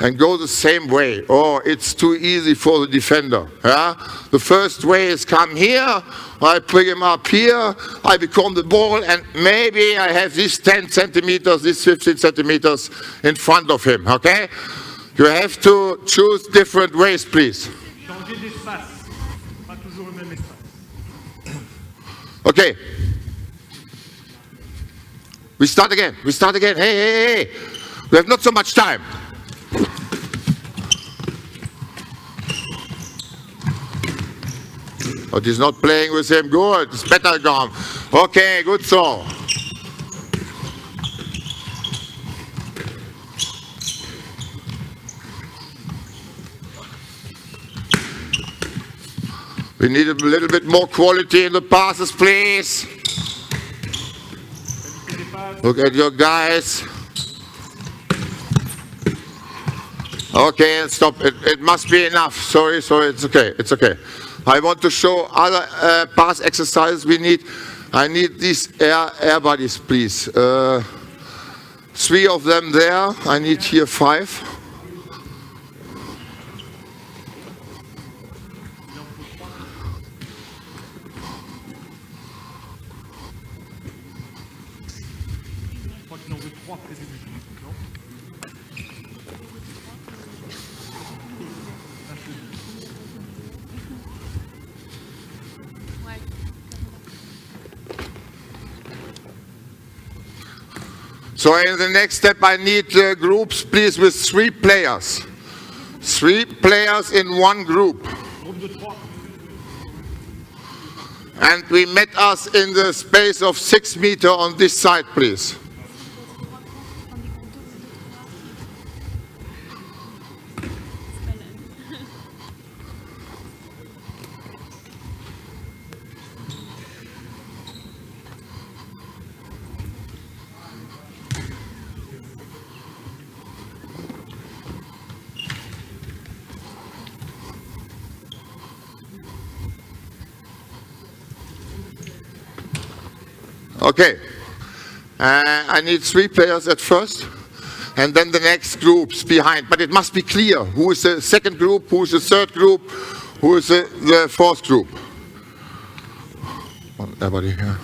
and go the same way. Oh, it's too easy for the defender. Yeah? The first way is come here, I bring him up here, I become the ball, and maybe I have this 10 centimeters, this 15 centimeters in front of him, okay? You have to choose different ways, please. Okay. We start again. We start again. Hey, hey, hey. We have not so much time. But he's not playing with him. Good. It's better gone. Okay, good so. We need a little bit more quality in the passes, please. Look at your guys. Okay, stop. It, it must be enough. Sorry, sorry. It's okay. It's okay. I want to show other uh, pass exercises we need. I need these air, air bodies, please. Uh, three of them there. I need here five. So in the next step, I need uh, groups, please, with three players. Three players in one group. And we met us in the space of six meter on this side, please. Okay. Uh, I need three players at first, and then the next groups behind. But it must be clear who is the second group, who is the third group, who is the, the fourth group. Everybody here.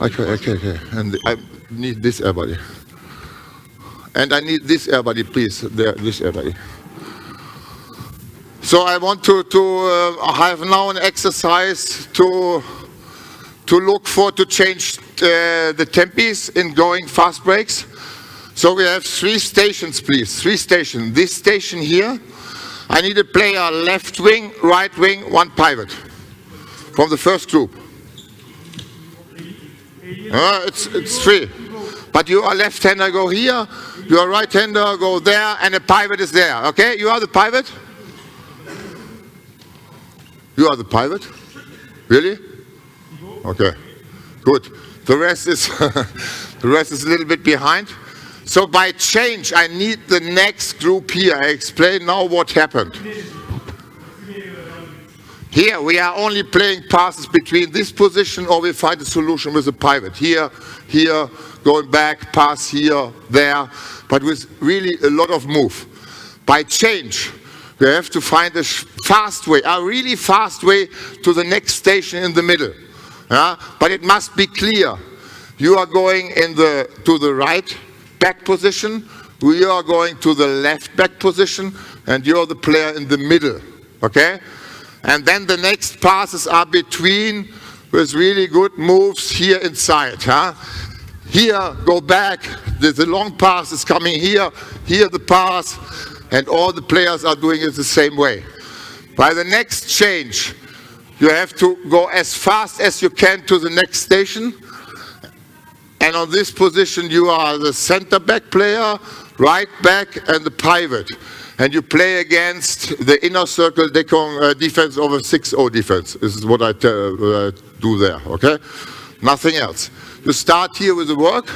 Okay, okay, okay. And I need this everybody. And I need this everybody, please. There, this everybody. So I want to, to uh, have now an exercise to to look for to change uh, the tempis in going fast breaks. So we have three stations, please. Three stations. This station here, I need a player left wing, right wing, one pivot from the first group. Uh, it's, it's three. But you are left-hander, go here. You are right-hander, go there, and a pivot is there. Okay, you are the pivot. You are the pivot. Really? Okay, good. The rest is the rest is a little bit behind. So by change, I need the next group here. I explain now what happened. Here we are only playing passes between this position or we find a solution with a pivot. Here, here, going back, pass here, there, but with really a lot of move. By change, we have to find a fast way, a really fast way to the next station in the middle. Yeah? But it must be clear. You are going in the, to the right back position, we are going to the left back position, and you're the player in the middle. Okay? And then the next passes are between with really good moves here inside. Huh? Here, go back. The, the long pass is coming here. Here, the pass. And all the players are doing it the same way. By the next change, you have to go as fast as you can to the next station. And on this position, you are the center back player, right back, and the pivot. And you play against the inner circle uh, defense a 6-0 defense. This is what I uh, do there, okay? Nothing else. You start here with the work.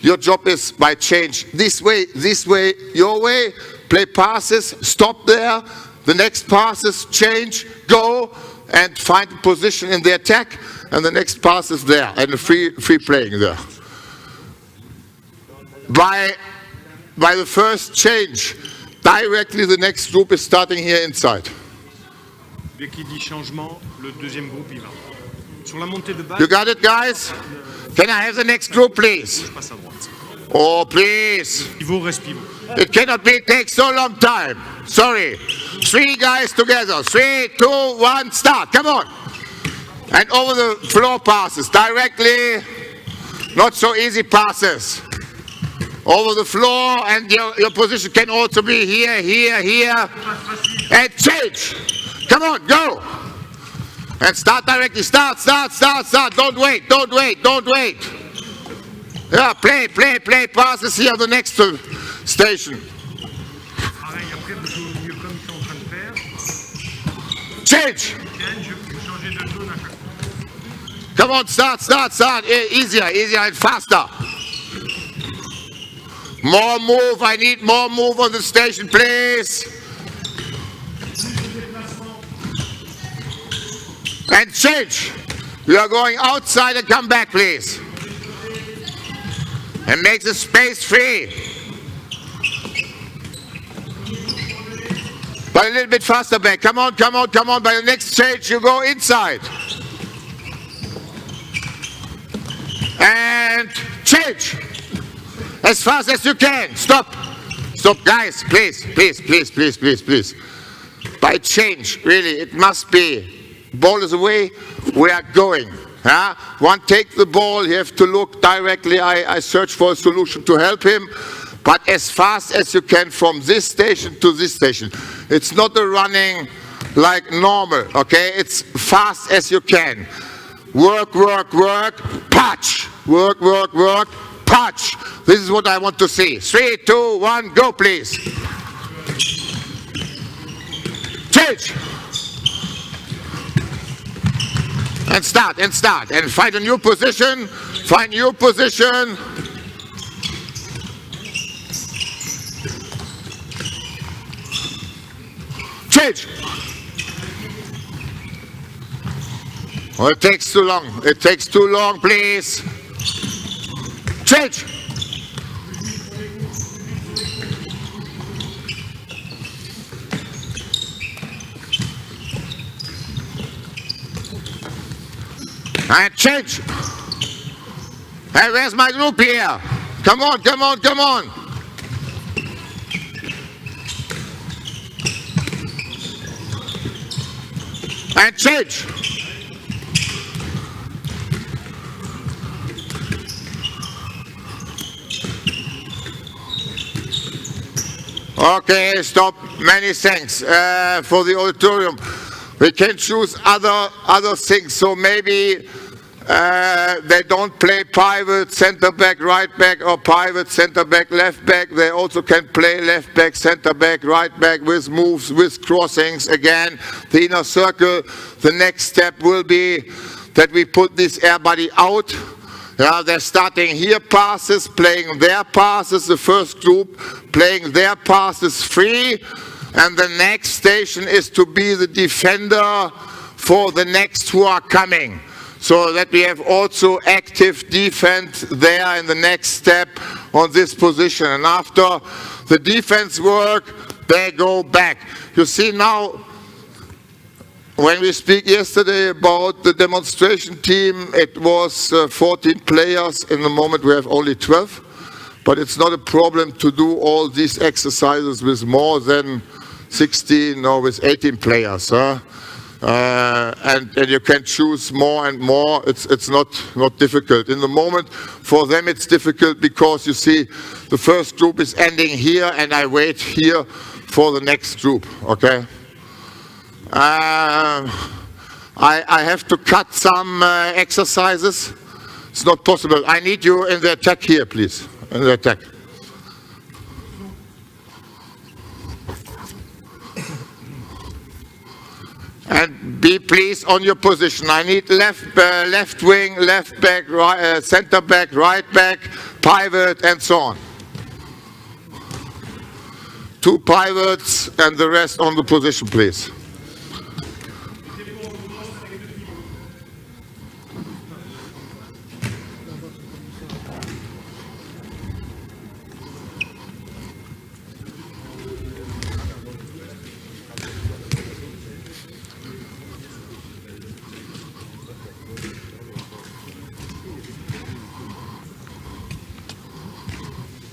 Your job is by change this way, this way, your way. Play passes, stop there. The next passes, change, go, and find a position in the attack. And the next pass is there, and free, free playing there. By by the first change, directly the next group is starting here inside. Dès qu'il dit changement, le deuxième groupe y va. Sur la montée de balle, You got it, guys? Can I have the next group, please? je passe à droite. Oh, please. Pivot, reste pivot. It cannot be take so long time. Sorry. Three guys together. Three, two, one, start. Come on. And over the floor passes. Directly. Not so easy passes. Over the floor and your, your position can also be here, here, here. And change. Come on, go. And start directly. Start, start, start, start. Don't wait, don't wait, don't wait. Yeah, play, play, play. Passes here the next uh, station. Fois. Come on, start, start, start. E- Easier, easier and faster. More move. I need more move on the station, please. And change. You are going outside and come back, please. And make the space free. But a little bit faster back. Come on, come on, come on. By the next change, you go inside. And change. As fast as you can. Stop. Stop, guys. Please, please, please, please, please, please. By change, really, it must be. Ball is away. We are going. Huh? One take the ball. You have to look directly. I, I search for a solution to help him. But as fast as you can from this station to this station. It's not a running like normal, okay? It's fast as you can. Work, work, work, patch. Work, work, work, patch. This is what I want to see. Three, two, one, go, please. Change. And start, and start. And find a new position. Find new position. Oh, it takes too long. It takes too long, please. Change. And change. Hey, where's my group here? Come on, come on, come on. And change. Okay, stop. Many thanks uh, for the auditorium. We can choose other other things. So maybe uh, they don't play pivot, center back, right back, or pivot, center back, left back. They also can play left back, center back, right back with moves, with crossings. Again, the inner circle. The next step will be that we put this air body out. Now they're starting here passes, playing their passes, the first group playing their passes free. And the next station is to be the defender for the next who are coming. So that we have also active defense there in the next step on this position. And after the defense work, they go back. You see now, when we speak yesterday about the demonstration team, it was uh, 14 players. In the moment, we have only 12. But it's not a problem to do all these exercises with more than 16 or with 18 players. Huh? Uh, and, and you can choose more and more. It's, it's not, not difficult. In the moment, for them, it's difficult because you see, the first group is ending here, and I wait here for the next group. Okay? Uh, I, I have to cut some uh, exercises. It's not possible. I need you in the attack here, please. In the attack. And be please on your position. I need left, uh, left wing, left back, right, uh, center back, right back, pivot, and so on. Two pivots and the rest on the position, please.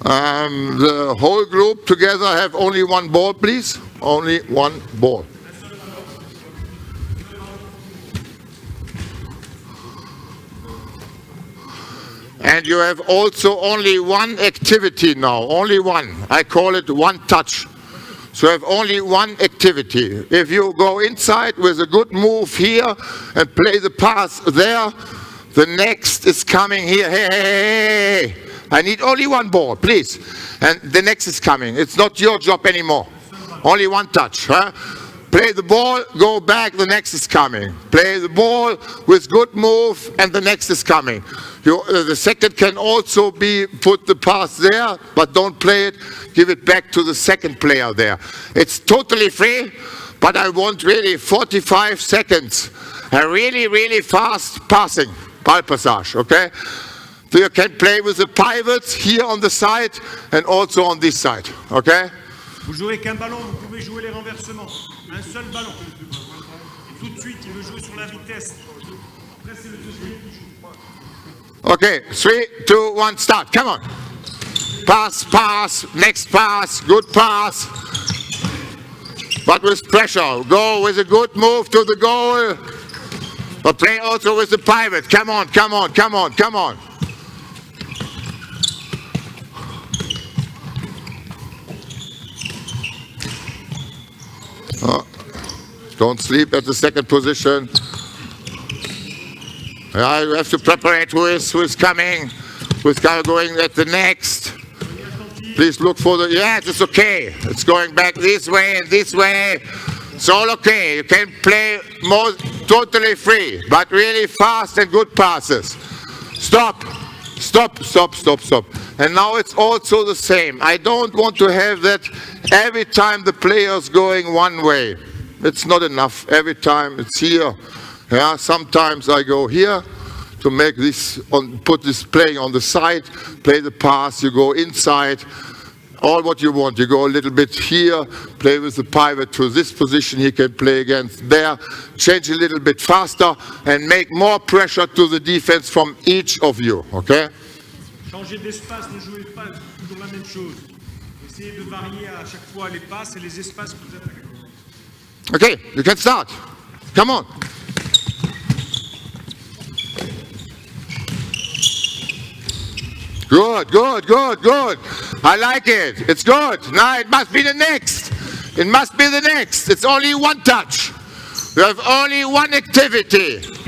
Um, the whole group together have only one ball, please. Only one ball. And you have also only one activity now, only one. I call it one touch. So you have only one activity. If you go inside with a good move here and play the pass there, the next is coming here. Hey, hey, hey, hey. I need only one ball, please. And the next is coming. It's not your job anymore. Only one touch. Huh? Play the ball, go back, the next is coming. Play the ball with good move, and the next is coming. You, uh, the second can also be put the pass there, but don't play it. Give it back to the second player there. It's totally free, but I want really 45 seconds. A really, really fast passing, ball passage, okay? So you can play with the pivots here on the side and also on this side, okay? Vous jouez qu'un ballon, vous pouvez jouer les renversements. Un seul ballon. Et tout de suite, il veut jouer sur la vitesse. Après, c'est le deuxième qui joue. Okay, three, two, one, start. Come on. Pass, pass, next pass, good pass. But with pressure. Go with a good move to the goal. But play also with the pivot. Come on, come on, come on, come on. Oh, don't sleep at the second position. Yeah, you have to prepare who is who is coming, who is going at the next. Please look for the. Yeah, it's okay. It's going back this way and this way. It's all okay. You can play more totally free, but really fast and good passes. Stop. Stop, stop, stop, stop. And now it's also the same. I don't want to have that every time the player's going one way. It's not enough. Every time it's here. Yeah, sometimes I go here to make this on put this playing on the side, play the pass, you go inside, all what you want. You go a little bit here, play with the pivot to this position, he can play against there, change a little bit faster and make more pressure to the defense from each of you, okay? Changez d'espace, ne jouez pas toujours la même chose. Essayez de varier à chaque fois les passes et les espaces que vous attaquez. Okay, you can start. Come on. Good, good, good, good. I like it. It's good. Now it must be the next. It must be the next. It's only one touch. You have only one activity.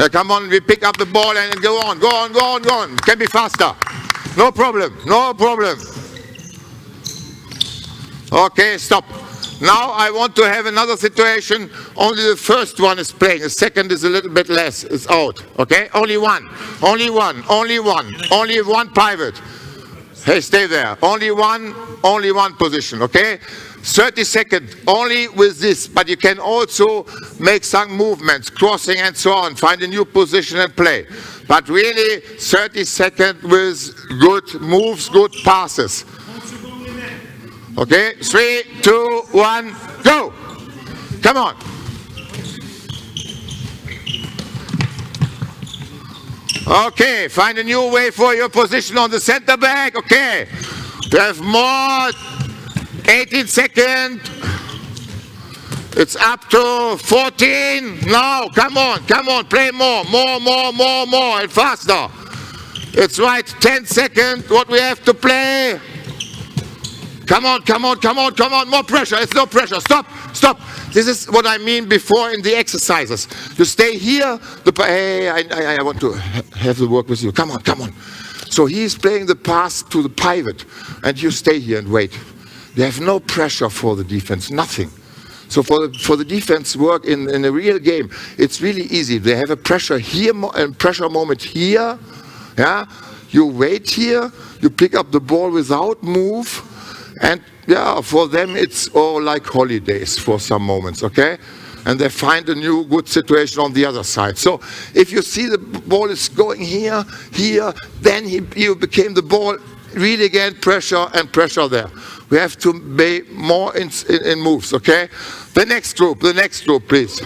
Yeah, come on, we pick up the ball and go on, go on, go on, go on. Can be faster. No problem, no problem. Okay, stop. Now I want to have another situation. Only the first one is playing. The second is a little bit less. It's out. Okay? Only one. Only one. Only one. Only one private. Hey, stay there. Only one. Only one position. Okay? 30 seconds only with this, but you can also make some movements, crossing and so on, find a new position and play. But really 30 seconds with good moves, good passes. 30 secondes les mêmes. Okay, three, two, one, go. Come on. Okay, find a new way for your position on the center back. Okay, you have more. 18 seconds. It's up to 14. Now, come on, come on, play more, more, more, more, more, and faster. It's right, 10 seconds. What we have to play. Come on, come on, come on, come on. More pressure. It's no pressure. Stop, stop. This is what I mean before in the exercises. You stay here. The, hey, I, I, I want to have the work with you. Come on, come on. So he's playing the pass to the pivot, and you stay here and wait. You have no pressure for the defense, nothing. So for the, for the defense work in, in a real game, it's really easy. They have a pressure here and pressure moment here. Yeah, you wait here, you pick up the ball without move, and yeah, for them it's all like holidays for some moments. Okay. And they find a new good situation on the other side. So if you see the ball is going here, here, then he, you became the ball really again pressure and pressure there. We have to be more in, in, in moves, okay? The next group, the next group, please.